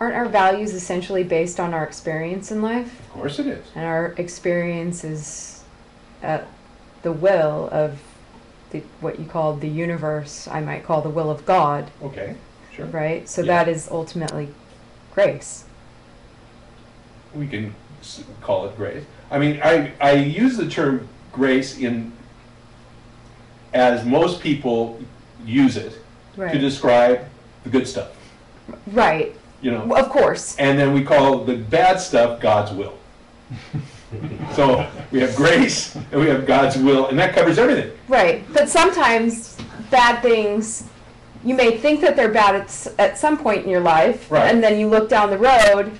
aren't our values essentially based on our experience in life? Of course it is. And our experience is at the will of the, what you call the universe, I might call the will of God, Okay, sure. right? So Yeah. that is ultimately grace. We can call it grace. I mean, I, I use the term grace in, as most people use it, to describe the good stuff, Right. You know? Of course. And then we call the bad stuff God's will. so we have grace and we have God's will, and that covers everything. Right. But sometimes bad things, you may think that they're bad at, at some point in your life, Right. and then you look down the road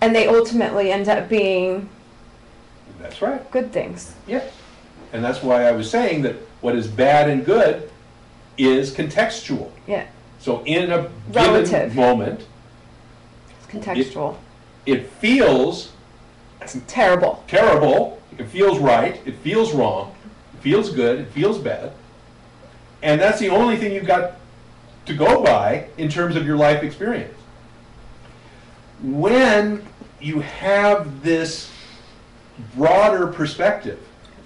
and they ultimately end up being That's right. good things. Yes. And that's why I was saying that what is bad and good is contextual. Yeah. So in a Relative. given moment, It's contextual. it feels It's terrible. terrible, it feels right, it feels wrong, it feels good, it feels bad. And that's the only thing you've got to go by in terms of your life experience. When you have this broader perspective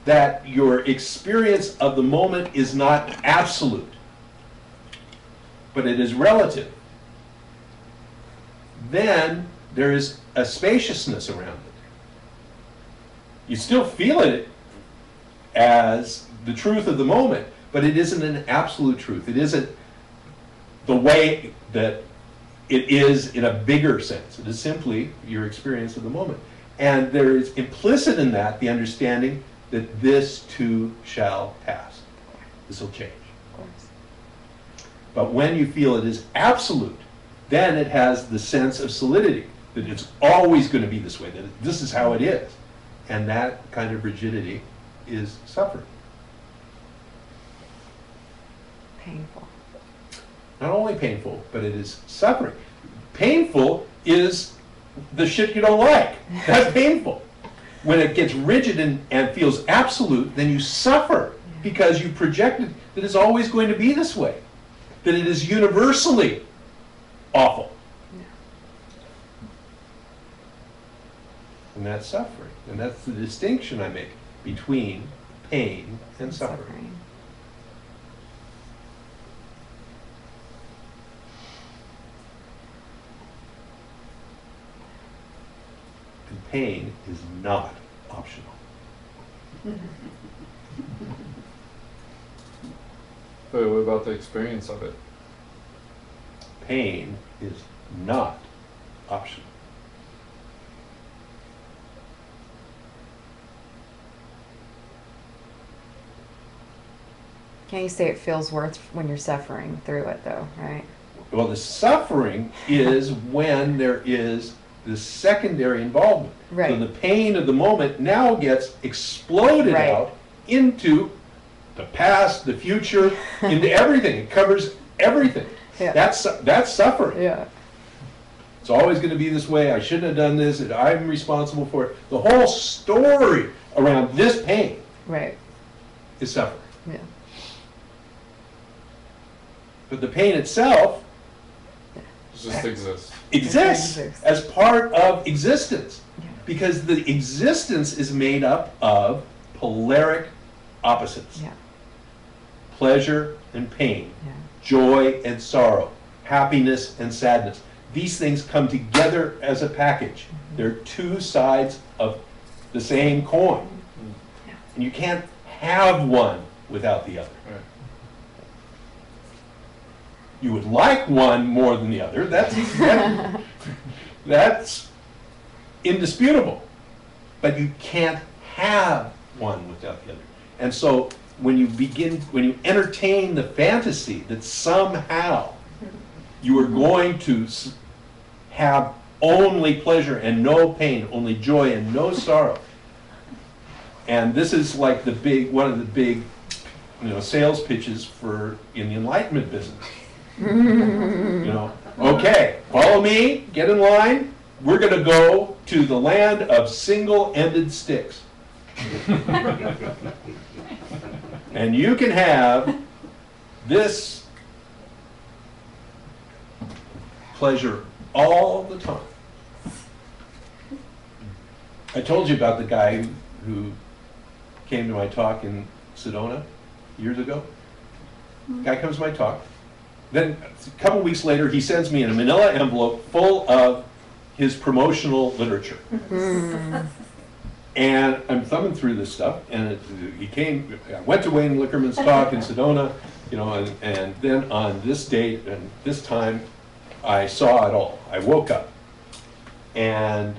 that your experience of the moment is not absolute, but it is relative, then there is a spaciousness around it you still feel it as the truth of the moment, but it isn't an absolute truth. It isn't the way that it is in a bigger sense. It is simply your experience of the moment. And there is implicit in that the understanding that this too shall pass. This will change. But when you feel it is absolute, then it has the sense of solidity, that it's always going to be this way, that this is how it is. And that kind of rigidity is suffering. Painful. Not only painful, but it is suffering. Painful is the shit you don't like. That's painful. When it gets rigid and, and feels absolute, then you suffer because you projected that it's always going to be this way, that it is universally awful. And that's suffering. And that's the distinction I make between pain and suffering. And pain is not optional. But what about the experience of it? Pain is not optional. Can't you say it feels worse when you're suffering through it, though, right? Well, the suffering is when there is the secondary involvement. So Right. the pain of the moment now gets exploded Right. out into the past, the future, into everything. It covers everything. Yeah. That's that's suffering. Yeah. It's always going to be this way. I shouldn't have done this. And I'm responsible for it. The whole story around this pain Right. is suffering. Yeah. But the pain itself It just exists. exists exists. as part of existence Yeah. because the existence is made up of polaric opposites Yeah. pleasure and pain Yeah. joy and sorrow happiness and sadness these things come together as a package mm-hmm. they're two sides of the same coin mm-hmm. Yeah. and you can't have one without the other Right. you would like one more than the other. That's that- that's indisputable. But you can't have one without the other. And so when you begin, when you entertain the fantasy that somehow you are going to have only pleasure and no pain, only joy and no sorrow. And this is like the big, one of the big, you know, sales pitches for in the enlightenment business. You know, okay, follow me, get in line. We're going to go to the land of single-ended sticks. and you can have this pleasure all the time. I told you about the guy who came to my talk in Sedona years ago. Mm-hmm. Guy comes to my talk. Then a couple weeks later, he sends me in a manila envelope full of his promotional literature. Mm-hmm. And I'm thumbing through this stuff, and it, he came, I went to Wayne Liquorman's talk in Sedona, you know, and, and then on this date and this time, I saw it all. I woke up. And,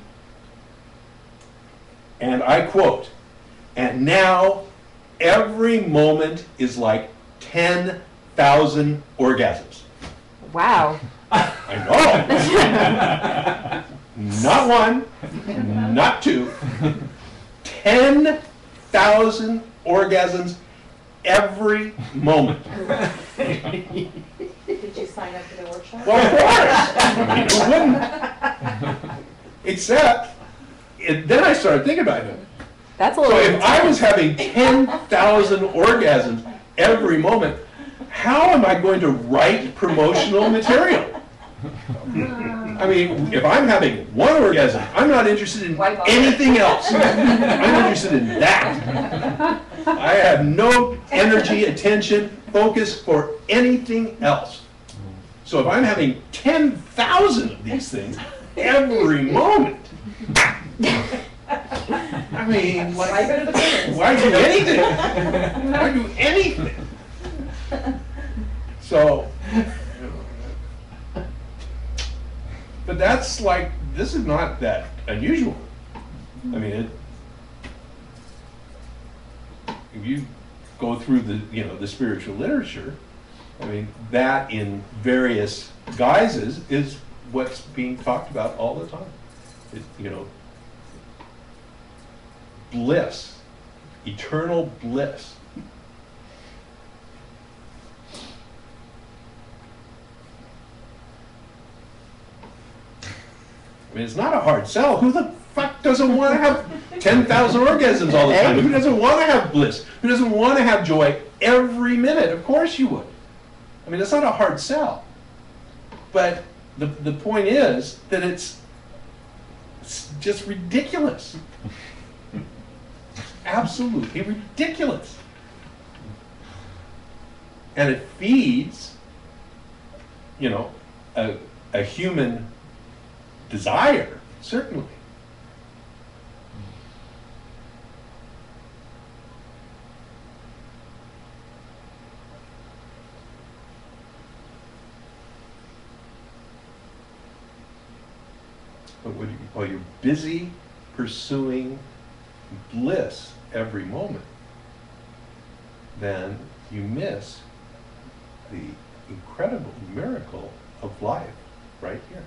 and I quote, and now every moment is like 10,000 orgasms. Wow. I know. not one, not two. 10,000 orgasms every moment. Did you sign up for the workshop? Well, of course. Who wouldn't? Except, it, then I started thinking about it. That's a So little. if I was having 10,000 orgasms every moment, how am I going to write promotional material? I mean, if I'm having one orgasm, I'm not interested in anything else. I'm interested in that. I have no energy, attention, focus for anything else. So if I'm having 10,000 of these things every moment, I mean, Why like, go to the why do anything? Why do anything? So, but that's like, this is not that unusual. I mean, it, if you go through the, you know, the spiritual literature, I mean, that in various guises is what's being talked about all the time. It, you know, bliss, eternal bliss. It's not a hard sell. Who the fuck doesn't want to have 10,000 orgasms all the time? Who doesn't want to have bliss? Who doesn't want to have joy every minute? Of course you would. I mean, it's not a hard sell. But the, the point is that it's, it's just ridiculous. Absolutely ridiculous. And it feeds, you know, a, a human desire, certainly. But when you, while you're busy pursuing bliss every moment, then you miss the incredible miracle of life right here.